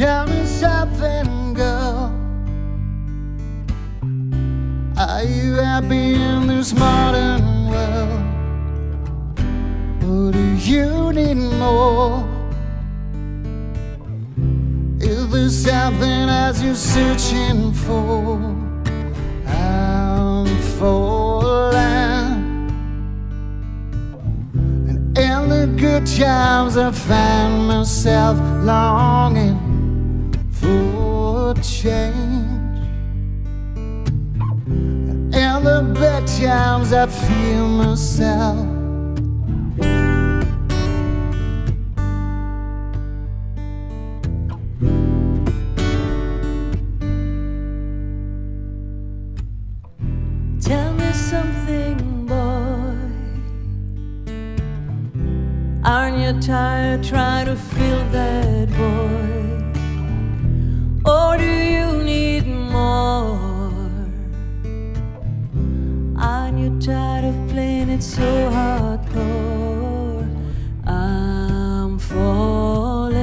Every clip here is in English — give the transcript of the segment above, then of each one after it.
Tell me something, girl. Are you happy in this modern world? Or do you need more? Is there something as you're searching for? I'm falling. And in the good times, I find myself longing change. And the bad times, I feel myself. Tell me something, boy. Aren't you tired trying to fill that void? Playing it so hardcore? I'm falling.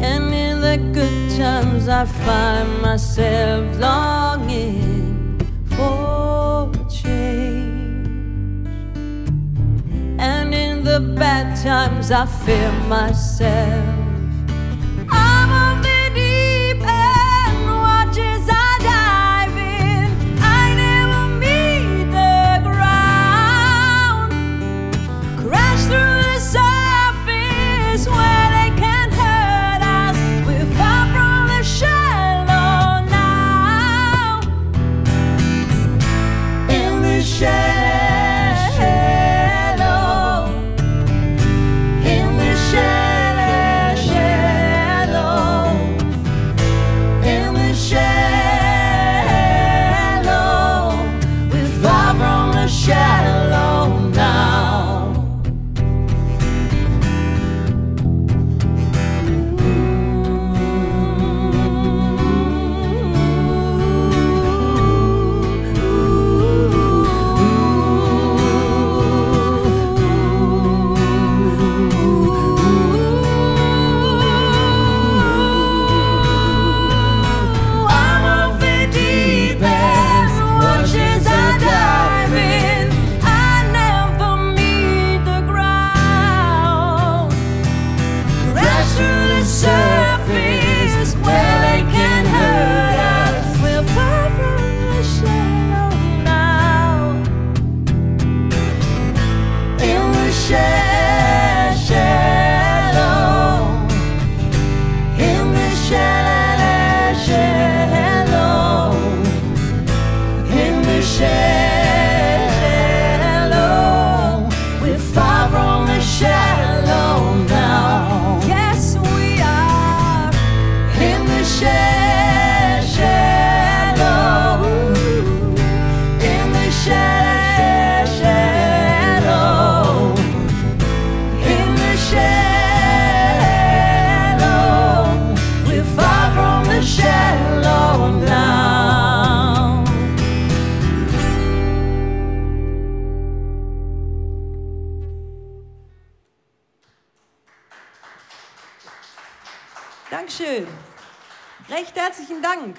And in the good times, I find myself longing for change. And in the bad times, I fear myself. Dankeschön. Recht herzlichen Dank.